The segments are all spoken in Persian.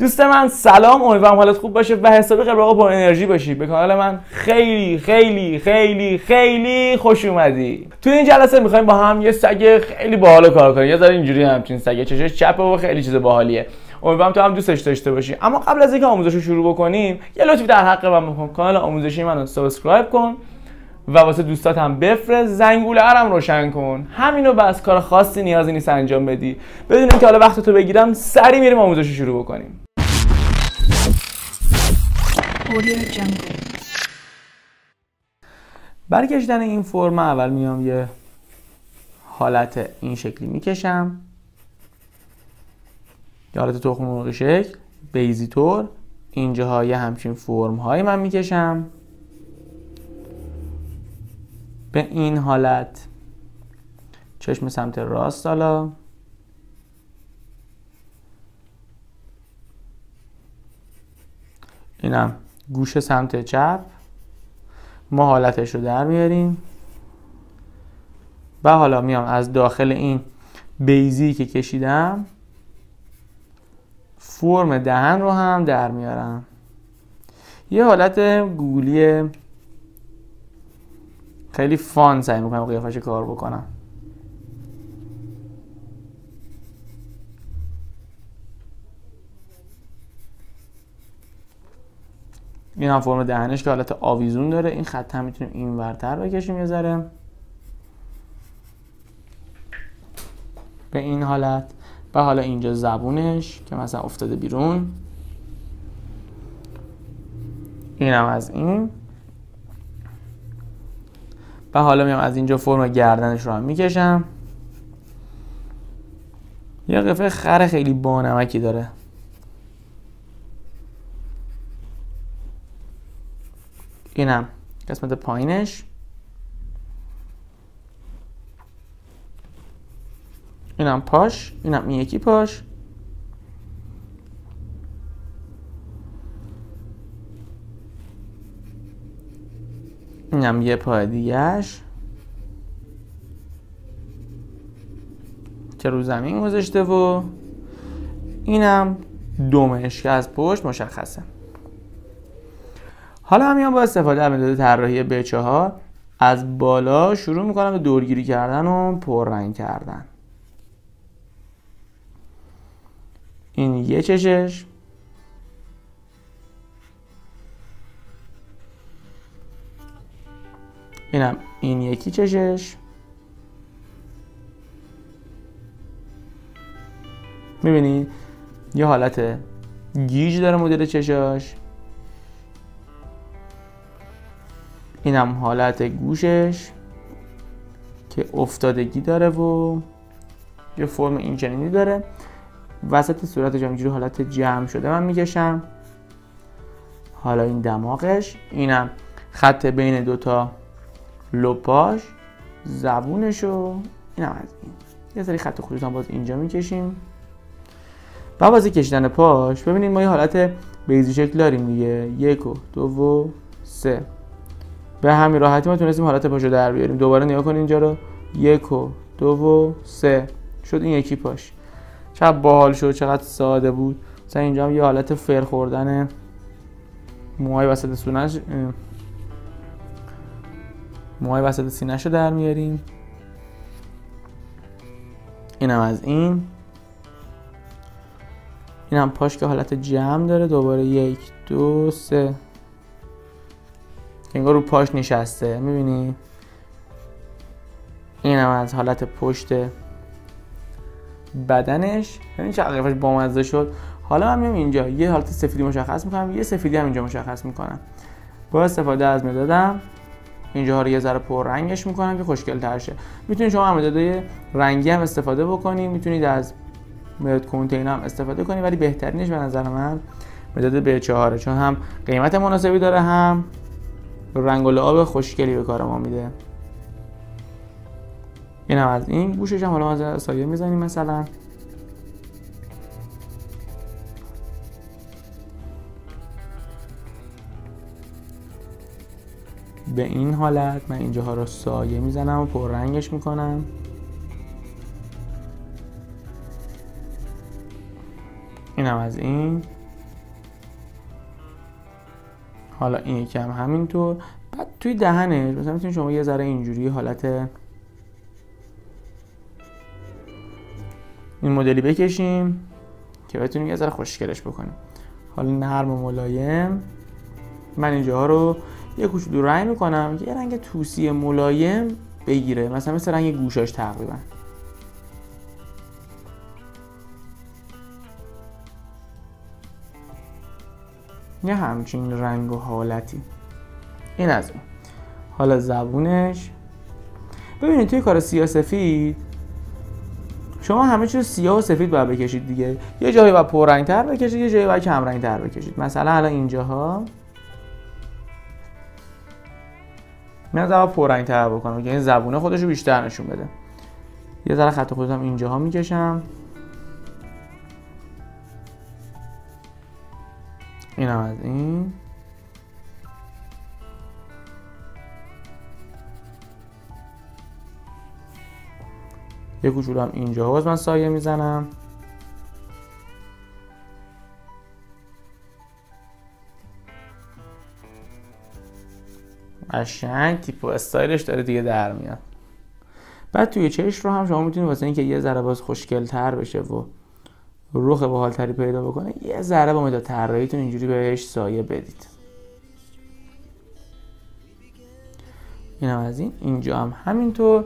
دوست من سلام. امیدوارم حالت خوب باشه و حسابی قبراق با انرژی باشی. به کانال من خیلی خیلی خیلی خیلی خوش اومدی. توی این جلسه می‌خوایم با هم یه سگ خیلی باحال کار کنیم. یه ذره اینجوری همچین سگ چشش چپه و خیلی چیز باحالیه. امیدوارم تو هم دوستش داشته باشی. اما قبل از اینکه آموزش رو شروع بکنیم یه لطفی در حق من بکن. کانال آموزشی منو سابسکرایب کن و واسه دوستات هم بفرست. زنگوله هم روشن کن. همینو بس. کار خاصی نیازی نیست انجام بدی. بدون اینکه حالا وقت تو بگیرم سری میریم آموزش رو شروع بکنیم. برگشتن این فرم اول میام یه حالت این شکلی می‌کشم. یه حالت تخم مرغ شکل بیزی طور. اینجاها یه همچین فرم های من می‌کشم. به این حالت چشم سمت راست حالا. اینم گوش سمت چپ. ما حالتش رو در میاریم. و حالا میام از داخل این بیزی که کشیدم فرم دهن رو هم در میارم. یه حالت گولی خیلی فان سعی می‌کنم قیافش کار بکنم. این هم فرم دهنش که حالت آویزون داره. این خط هم می‌تونیم این ورتر بکشیم یه ذره. به این حالت. و حالا اینجا زبونش که مثلا افتاده بیرون. اینم از این. و حالا میام از اینجا فرم گردنش رو هم می‌کشم. یه قفه خر خیلی بانمکی داره. اینم. قسمت پایینش. اینم پاش اینم این یکی پاش. اینم یه پای دیگهش. که رو زمین گذاشته و اینم دومش که از پشت مشخصه. حالا هم میام با استفاده از مداد طراحی 4 از بالا شروع می‌کنم به دورگیری کردن و پررنگ کردن. این یه چشش. اینم این یکی چشش. می‌بینی؟ یه حالت گیج داره مدل چشاش. اینم حالت گوشش که افتادگی داره و یه فرم اینچنینی داره. وسط صورتش اینجوری حالت جمع شده من می‌کشم. حالا این دماغش اینم خط بین دوتا لپاش زبونش و اینم از این. یه سری خط خطوط هم باز اینجا می‌کشیم. و بازی کشیدن پاش ببینید ما یه حالت بیزی شکل داریم دیگه. یک و دو و سه. به همین راحتی ما تونستیم حالت پاشو در بیاریم. دوباره نگاه کن اینجا رو. یک و دو و سه. شد این یکی پاش. چقدر باحال شد چقدر ساده بود. مثلا اینجا هم یه حالت فر خوردن موهای وسط سونش موهای وسط سینهش رو در میاریم. اینم از این. این هم پاش که حالت جمع داره. دوباره یک دو سه. انگار رو پاش نشسته می‌بینی؟ این هم از حالت پشت بدنش. ببین چه قیافش بامزه شد. حالا من میام اینجا. یه حالت سفیدی مشخص می‌کنم یه سفیدی هم اینجا مشخص می‌کنم. با استفاده از مدادم اینجا رو یه ذره پر رنگش می‌کنم که خوشگل تر شه. می‌تونید شما مدادهای رنگی هم استفاده بکنید می‌تونید از مداد کنتین هم استفاده کنید ولی بهترینش به نظر من مداد به چهاره چون هم قیمت مناسبی داره هم رنگ و لعاب خوشگلی به کار ما میده. این هم از این. گوشش هم حالا از سایه می‌زنیم مثلا. به این حالت من اینجاها رو سایه می‌زنم و پر رنگش می‌کنم. این هم از این. حالا این یکم همینطور. بعد توی دهنش مثلا می‌تونید شما یه ذره اینجوری حالت این مدلی بکشیم که بتونیم یه ذره خوشگلش بکنیم. حالا نرم و ملایم. من اینجاها رو یه کوچولو رنگ می‌کنم یه رنگ توسی ملایم بگیره. مثلا مثل رنگ گوشاش تقریبا. یه همچین رنگ و حالتی. این از اون. حالا زبونش. ببینید توی کار سیاه سفید شما همه چیز سیاه و سفید باید بکشید دیگه. یه جایی باید پررنگ تر بکشید یه جایی باید کم رنگ تر بکشید. مثلا الان اینجاها. من زبان پررنگ تر بکنم که این زبونه خودش بیشتر نشون بده. یه ذره خط خودم اینجاها می‌کشم. این هم از این. یه کوچولو هم اینجا. باز من سایه می‌زنم. قشنگ تیپ و استایلش داره دیگه در میاد. بعد توی چشم رو هم شما می‌تونید واسه اینکه یه ذره باز خوشگل تر بشه و روخ باحالتری پیدا بکنه یه ذره با مداد طراحیتون اینجوری بهش سایه بدید. این هم از این اینجا هم همینطور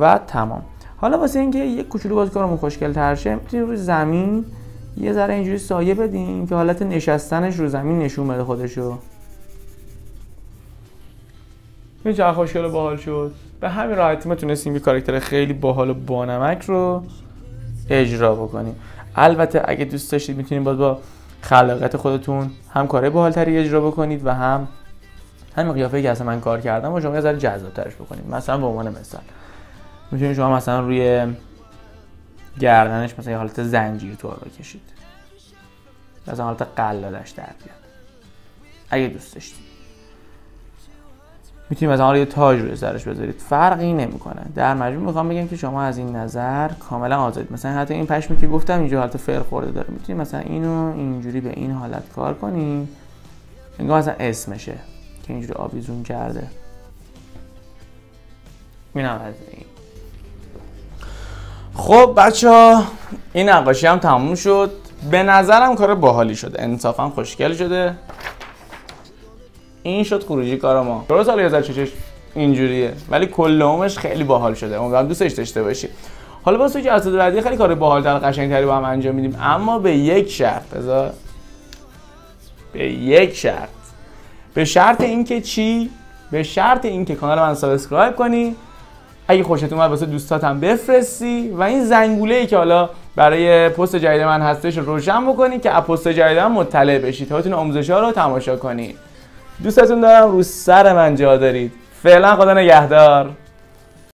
و تمام. حالا واسه اینکه یک کوچولو باز کارمون خوشگل تر شه می‌تونیم روی زمین یه ذره اینجوری سایه بدیم که حالت نشستنش رو زمین نشون بده خودشو. این چقدر خوشگل باحال شد. به همین راحتی ما تونستیم یه کاراکتر خیلی باحال و بانمک رو اجرا بکنیم. البته اگه دوست داشتید می‌تونید باز با خلاقیت خودتون هم کارهای باحالتری اجرا بکنید و هم همین قیافه که اصلا من کار کردم و شما یه ذره جذابترش بکنید. مثلا به عنوان مثال. می‌تونید شما مثلا روی گردنش مثلا یه حالت زنجیر طور بکشید. مثلا حالت قلالش در بیاد. اگه دوست داشتید. می‌تونید مثلا یه تاج روی سرش بذارید. فرقی نمی‌کنه. در مجموع می‌خوام بگم که شما از این نظر کاملا آزادید مثلا حتی این پشمی که گفتم اینجا حالت فر خورده داره. می‌تونید مثلا اینو اینجوری به این حالت کار کنید انگار مثلا اسمشه که اینجوری آویزون کرده. این هم از این. خب بچه ها این نقاشی هم تموم شد. به نظرم کار باحالی شده انصافا خوشگل شده. این شد خروجی کار ما درست سال 2006 اینجوریه ولی کل عمرش خیلی باحال شده. امیدوارم دوستش داشته باشی. حالا تو که اساتید بعدی خیلی کار باحال‌تر قشنگتری با هم انجام میدیم اما به یک شرط بذار. به یک شرط. به شرط اینکه چی؟ به شرط اینکه کانال من سابسکرایب کنی. اگه خوشت اومد واسه دوستات هم بفرستی. و این زنگوله ای که حالا برای پست جدید من هستش روشن بکنی که از پست جدید من مطلع بشید تا بتونی آموزش ها رو تماشا کنی. دوستتون دارم رو سر من جا دارید. فعلا خدا نگهدار.